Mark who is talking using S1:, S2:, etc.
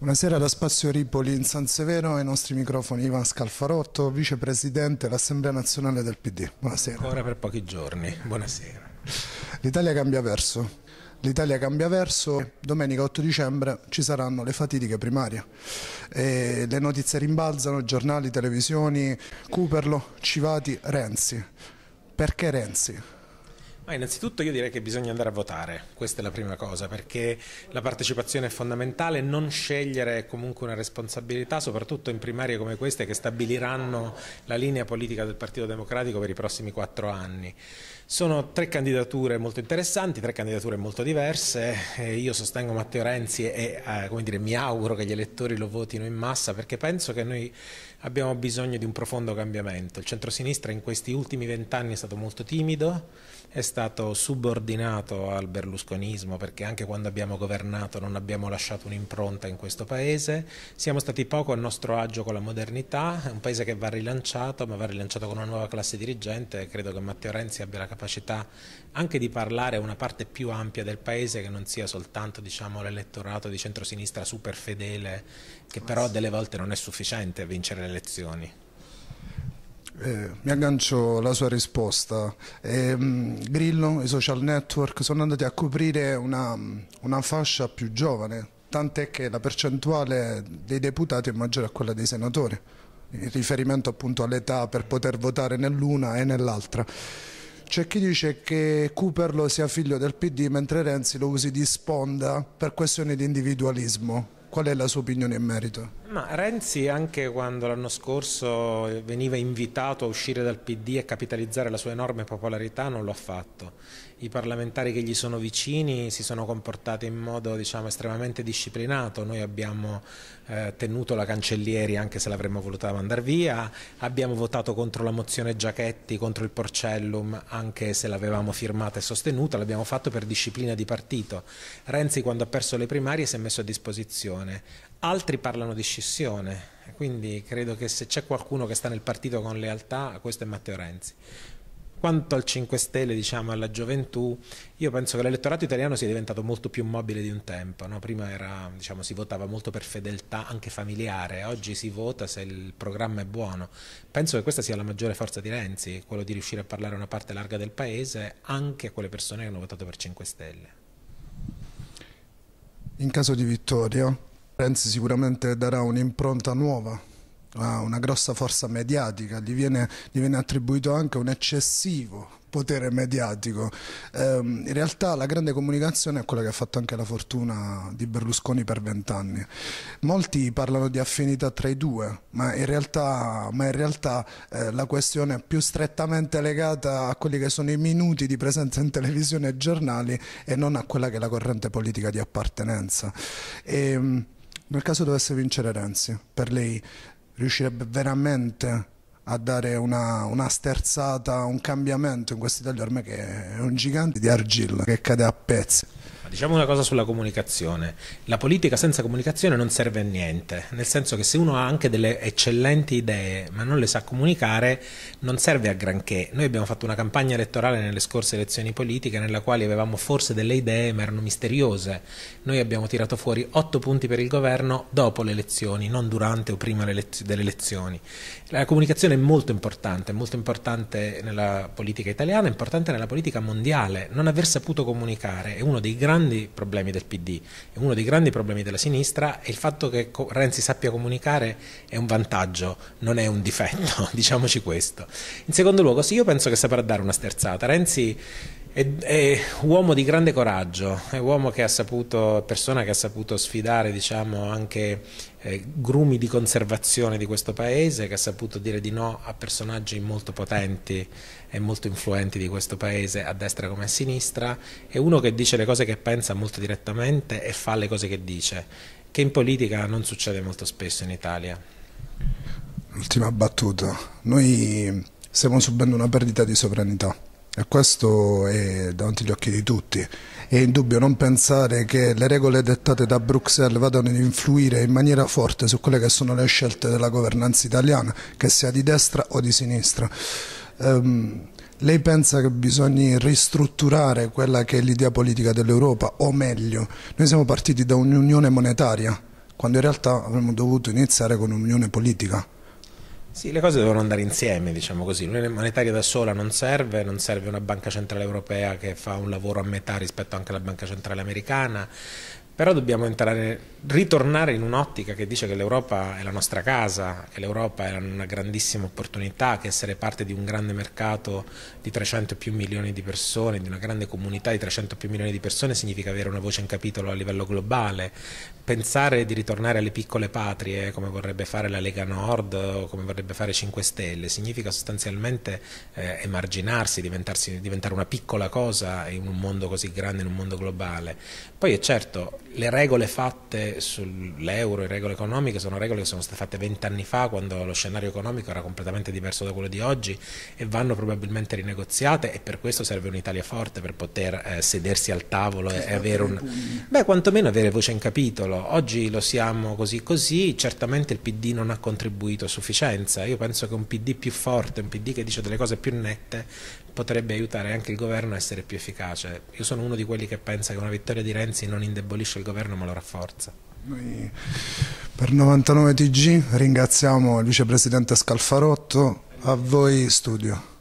S1: Buonasera da Spazio Ripoli in San Severo ai nostri microfoni Ivan Scalfarotto, vicepresidente dell'Assemblea Nazionale del PD. Buonasera.
S2: Ancora per pochi giorni, buonasera.
S1: L'Italia cambia verso. L'Italia cambia verso, domenica 8 dicembre ci saranno le fatidiche primarie. E le notizie rimbalzano, giornali, televisioni, Cooperlo, Civati, Renzi. Perché Renzi?
S2: Ma innanzitutto io direi che bisogna andare a votare, questa è la prima cosa, perché la partecipazione è fondamentale, non scegliere è comunque una responsabilità, soprattutto in primarie come queste che stabiliranno la linea politica del Partito Democratico per i prossimi quattro anni. Sono tre candidature molto interessanti, tre candidature molto diverse. io sostengo Matteo Renzi e eh, dire, mi auguro che gli elettori lo votino in massa perché penso che noi abbiamo bisogno di un profondo cambiamento. Il centrosinistra in questi ultimi vent'anni è stato molto timido, è stato subordinato al berlusconismo perché anche quando abbiamo governato non abbiamo lasciato un'impronta in questo paese, siamo stati poco a nostro agio con la modernità, è un paese che va rilanciato ma va rilanciato con una nuova classe dirigente. Credo che Matteo Renzi abbia la capacità anche di parlare a una parte più ampia del paese che non sia soltanto diciamo, l'elettorato di centrosinistra super fedele che però delle volte non è sufficiente a vincere le elezioni.
S1: Eh, mi aggancio alla sua risposta. Eh, Grillo, i social network sono andati a coprire una, una fascia più giovane, tant'è che la percentuale dei deputati è maggiore a quella dei senatori, in riferimento appunto all'età per poter votare nell'una e nell'altra. C'è chi dice che Cooperlo sia figlio del PD mentre Renzi lo usi di sponda per questioni di individualismo. Qual è la sua opinione in merito?
S2: Ma Renzi anche quando l'anno scorso veniva invitato a uscire dal PD e capitalizzare la sua enorme popolarità non lo ha fatto. I parlamentari che gli sono vicini si sono comportati in modo diciamo, estremamente disciplinato, noi abbiamo eh, tenuto la Cancellieri anche se l'avremmo voluta mandare via, abbiamo votato contro la mozione Giachetti, contro il Porcellum anche se l'avevamo firmata e sostenuta, l'abbiamo fatto per disciplina di partito. Renzi quando ha perso le primarie si è messo a disposizione, altri parlano di scissione, quindi credo che se c'è qualcuno che sta nel partito con lealtà, questo è Matteo Renzi. Quanto al 5 Stelle, diciamo, alla gioventù, io penso che l'elettorato italiano sia diventato molto più mobile di un tempo. No? Prima era, diciamo, si votava molto per fedeltà anche familiare, oggi si vota se il programma è buono. Penso che questa sia la maggiore forza di Renzi, quello di riuscire a parlare a una parte larga del paese, anche a quelle persone che hanno votato per 5 Stelle.
S1: In caso di vittoria, Renzi sicuramente darà un'impronta nuova, ha una grossa forza mediatica, gli viene, gli viene attribuito anche un eccessivo potere mediatico. Eh, in realtà la grande comunicazione è quella che ha fatto anche la fortuna di Berlusconi per vent'anni. Molti parlano di affinità tra i due, ma in realtà, ma in realtà eh, la questione è più strettamente legata a quelli che sono i minuti di presenza in televisione e giornali e non a quella che è la corrente politica di appartenenza. E, ehm, nel caso dovesse vincere Renzi, per lei riuscirebbe veramente a dare una, una sterzata, un cambiamento in questa Italia ormai che è un gigante di argilla che cade a pezzi.
S2: Diciamo una cosa sulla comunicazione. La politica senza comunicazione non serve a niente, nel senso che se uno ha anche delle eccellenti idee ma non le sa comunicare non serve a granché. Noi abbiamo fatto una campagna elettorale nelle scorse elezioni politiche nella quale avevamo forse delle idee ma erano misteriose. Noi abbiamo tirato fuori otto punti per il governo dopo le elezioni, non durante o prima delle elezioni. La comunicazione è molto importante, è molto importante nella politica italiana, è importante nella politica mondiale. Non aver saputo comunicare è uno dei grandi grandi problemi del PD e uno dei grandi problemi della sinistra e il fatto che Renzi sappia comunicare è un vantaggio, non è un difetto, diciamoci questo. In secondo luogo, sì, io penso che saprà dare una sterzata. Renzi è, è, uomo di grande coraggio, è uomo che ha saputo, persona che ha saputo sfidare diciamo, anche eh, grumi di conservazione di questo paese, che ha saputo dire di no a personaggi molto potenti e molto influenti di questo paese a destra come a sinistra, è uno che dice le cose che pensa molto direttamente e fa le cose che dice, che in politica non succede molto spesso in Italia.
S1: Ultima battuta, noi stiamo subendo una perdita di sovranità e questo è davanti agli occhi di tutti. È indubbio non pensare che le regole dettate da Bruxelles vadano ad influire in maniera forte su quelle che sono le scelte della governanza italiana, che sia di destra o di sinistra. Um, lei pensa che bisogna ristrutturare quella che è l'idea politica dell'Europa, o meglio, noi siamo partiti da un'unione monetaria quando in realtà avremmo dovuto iniziare con un'unione politica.
S2: Sì, le cose devono andare insieme, diciamo così. L'unione monetaria da sola non serve, non serve una banca centrale europea che fa un lavoro a metà rispetto anche alla banca centrale americana, però dobbiamo entrare, ritornare in un'ottica che dice che l'Europa è la nostra casa, che l'Europa è una grandissima opportunità, che essere parte di un grande mercato di 300 più milioni di persone, di una grande comunità di 300 più milioni di persone significa avere una voce in capitolo a livello globale. Pensare di ritornare alle piccole patrie, come vorrebbe fare la Lega Nord o come vorrebbe fare 5 Stelle, significa sostanzialmente eh, emarginarsi, diventare una piccola cosa in un mondo così grande, in un mondo globale. Poi è certo, le regole fatte sull'euro, le regole economiche, sono regole che sono state fatte vent'anni fa quando lo scenario economico era completamente diverso da quello di oggi e vanno probabilmente rinegoziate e per questo serve un'Italia forte per poter eh, sedersi al tavolo e, e avere un... Beh, quantomeno avere voce in capitolo. Oggi lo siamo così così, certamente il PD non ha contribuito a sufficienza. Io penso che un PD più forte, un PD che dice delle cose più nette, potrebbe aiutare anche il governo a essere più efficace. Io sono uno di quelli che pensa che una vittoria di Renzi non indebolisce il governo ma lo rafforza.
S1: Noi per 99 TG ringraziamo il vicepresidente Scalfarotto, a voi studio.